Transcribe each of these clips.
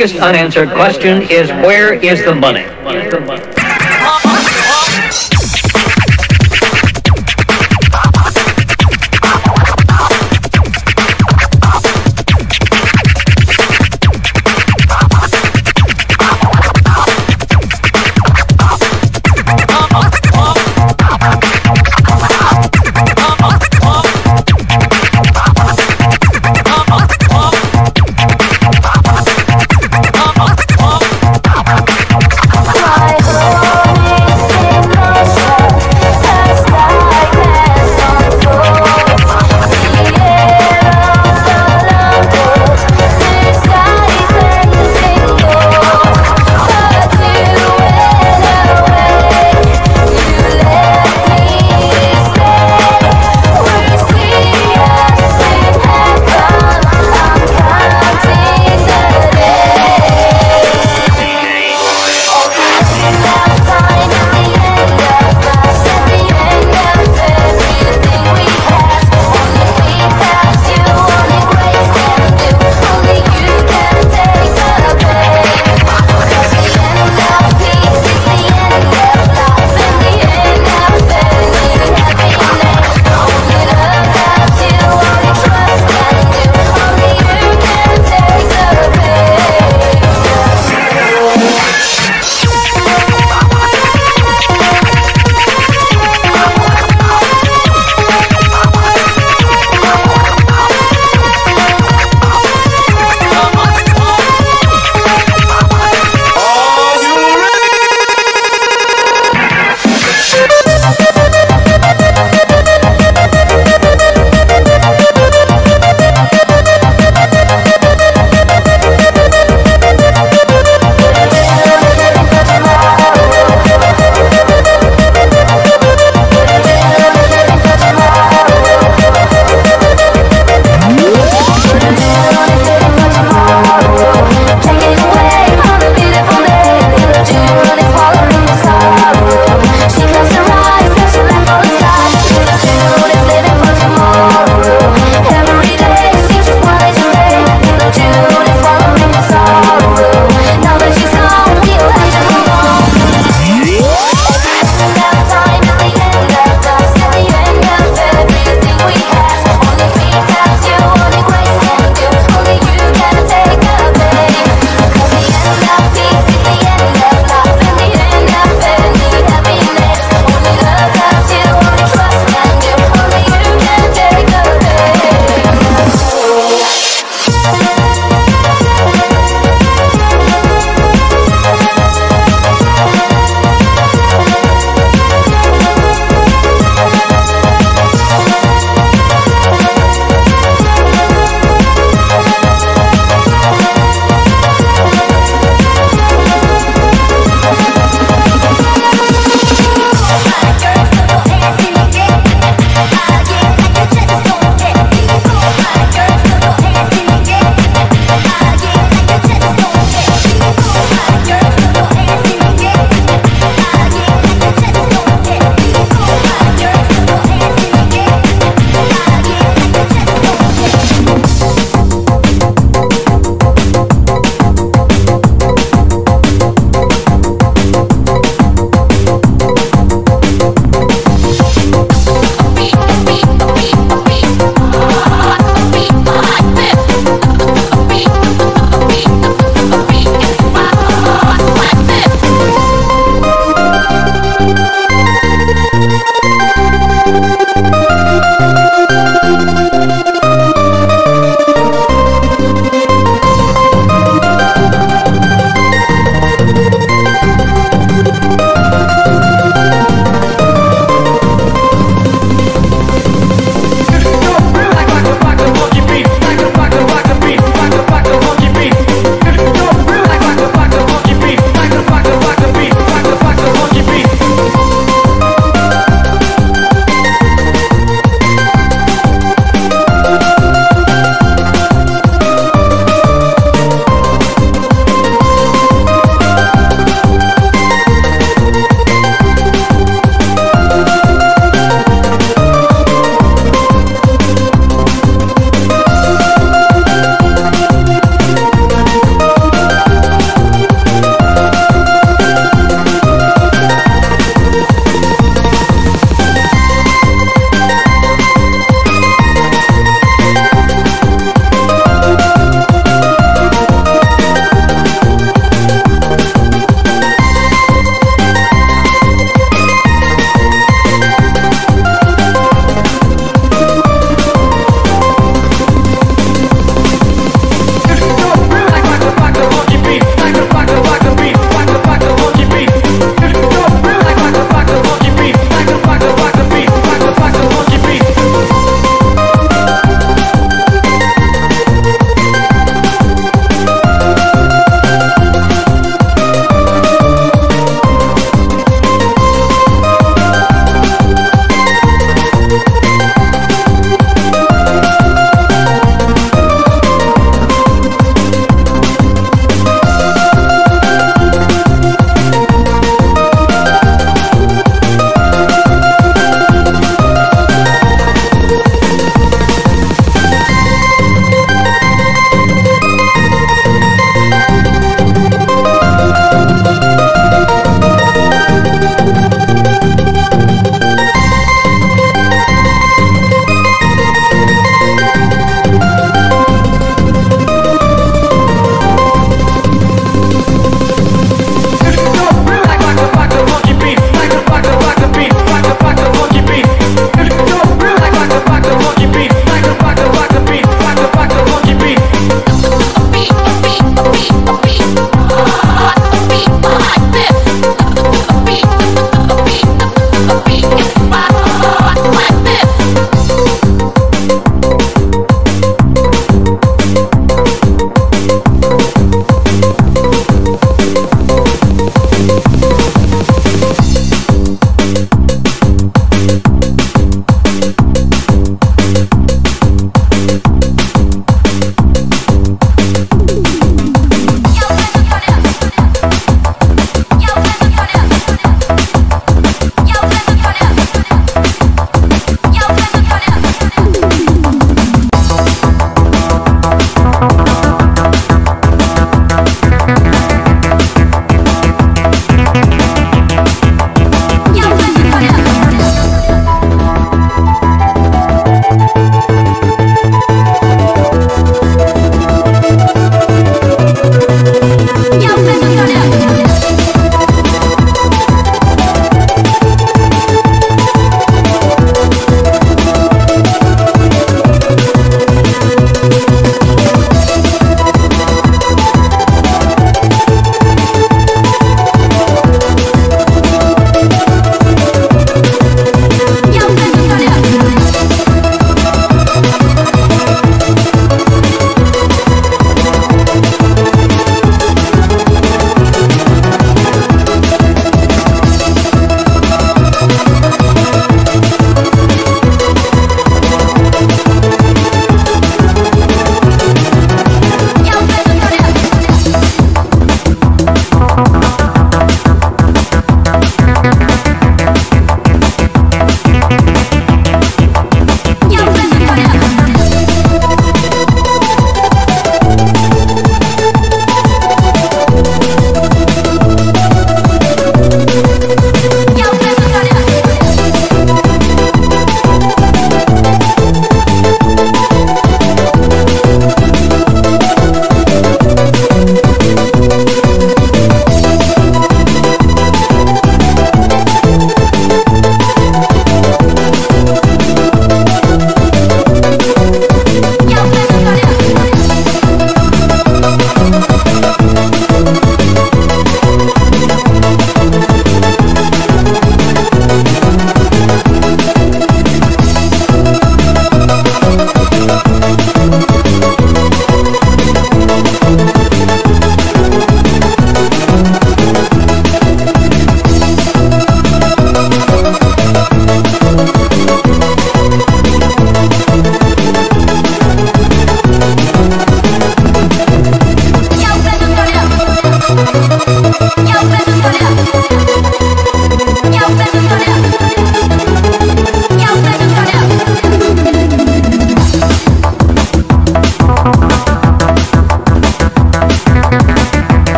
biggest unanswered question is where is the money?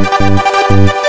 Música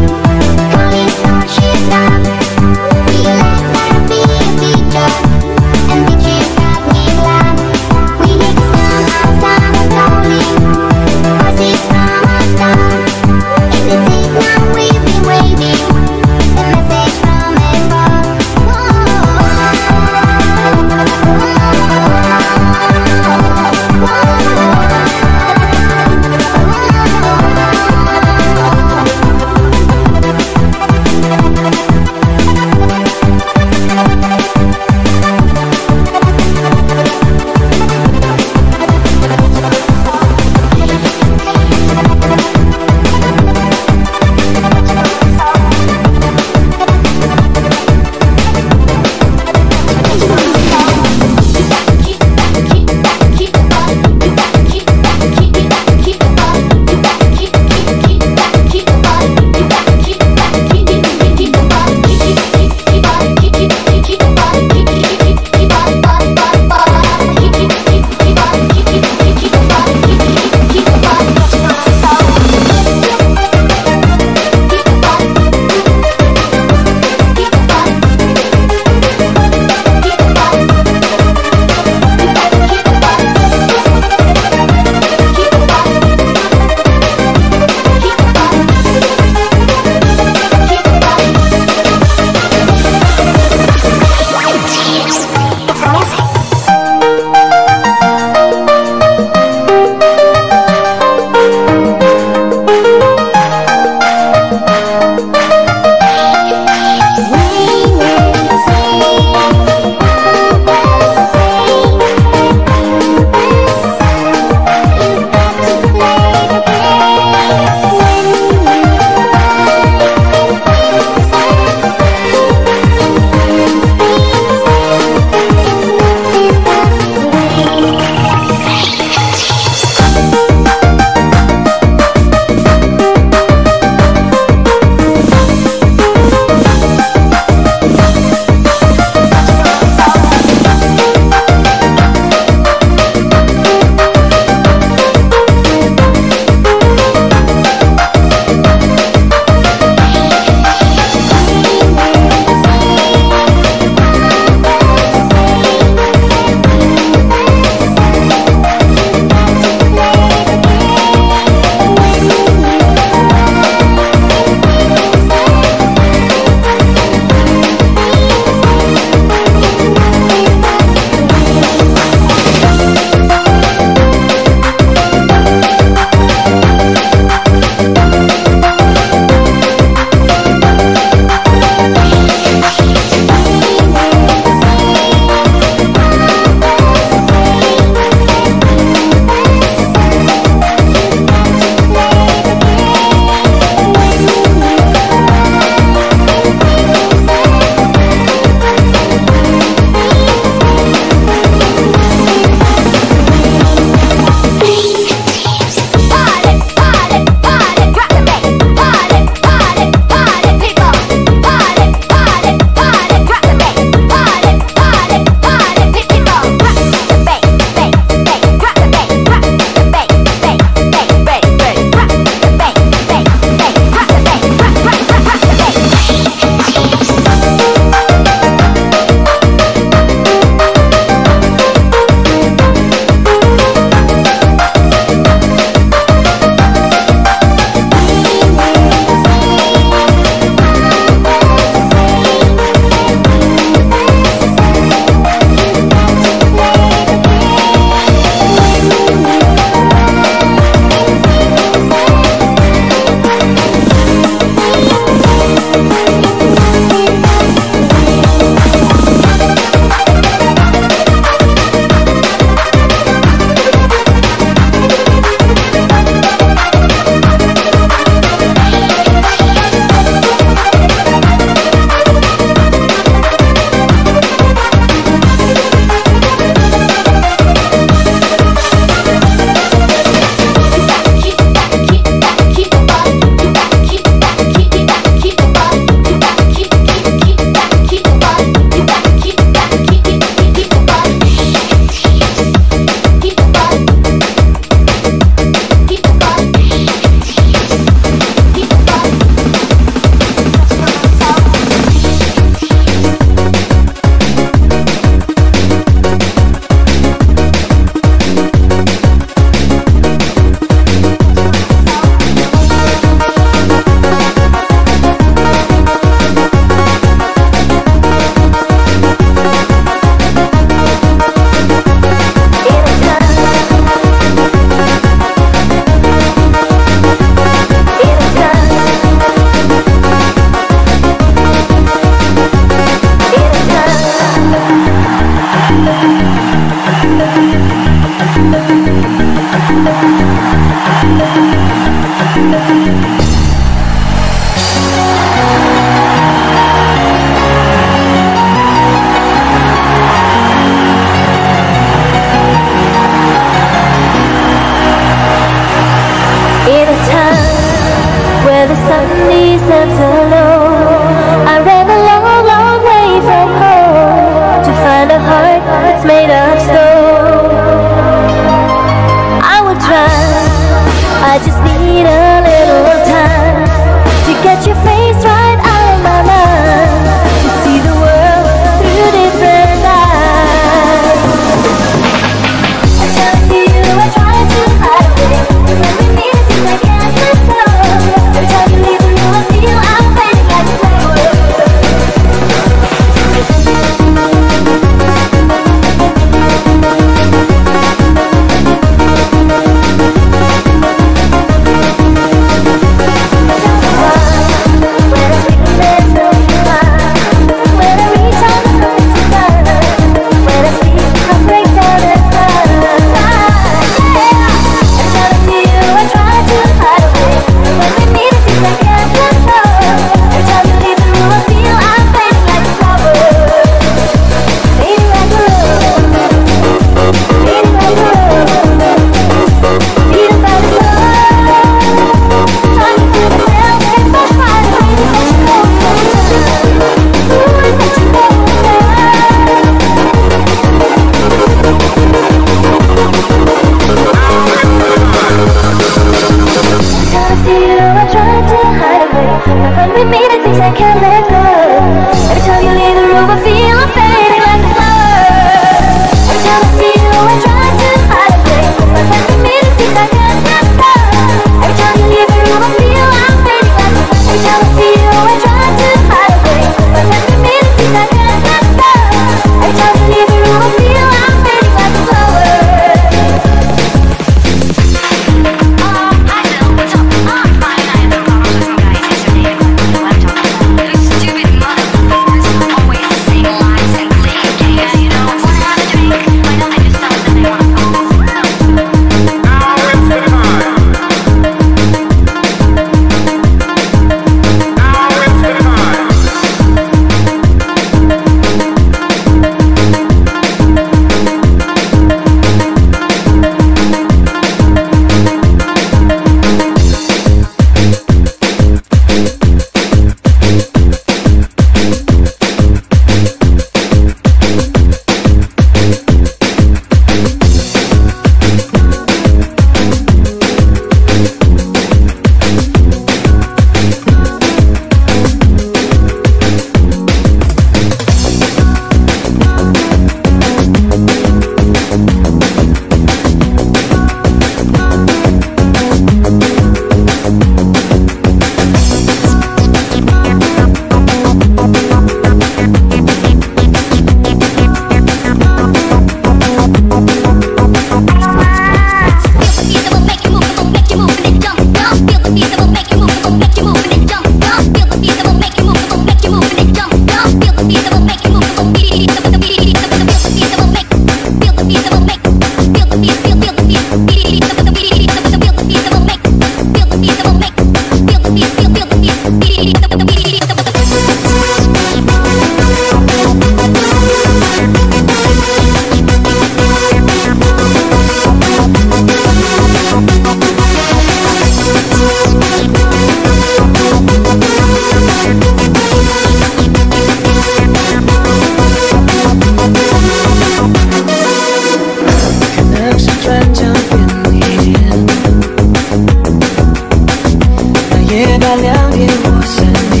夜半两点，我想念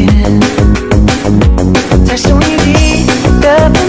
在生命里的。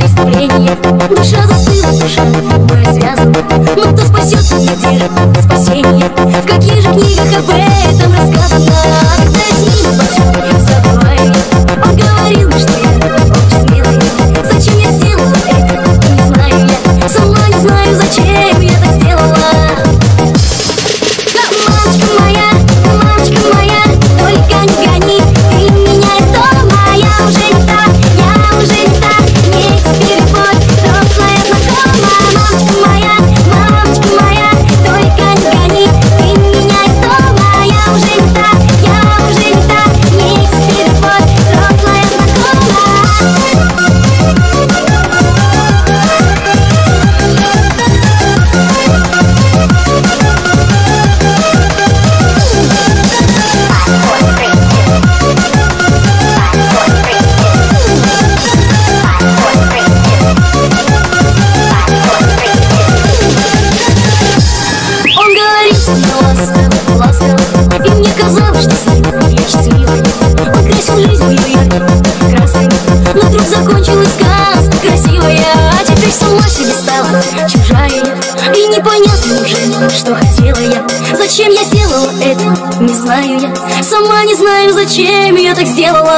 преступление Душа застыла, мы связаны Но кто спасет меня, спасение. В каких же книгах об этом рассказано? Когда синий зачем я так сделала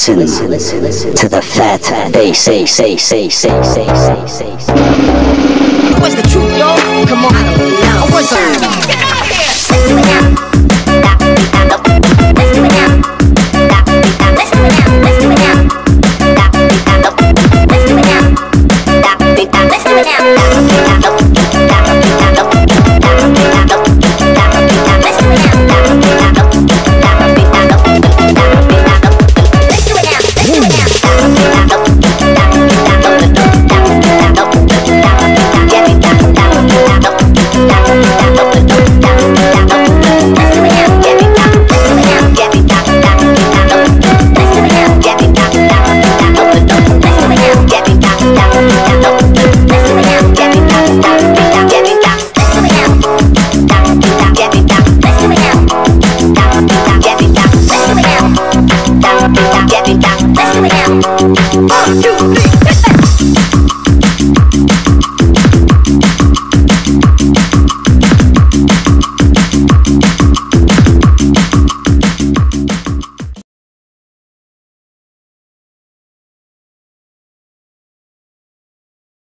listen, listen, listen, listen to the fat bass, say, say, say, say, say, say, say, Where's the truth, yo? Come on, I don't know. Get out of here!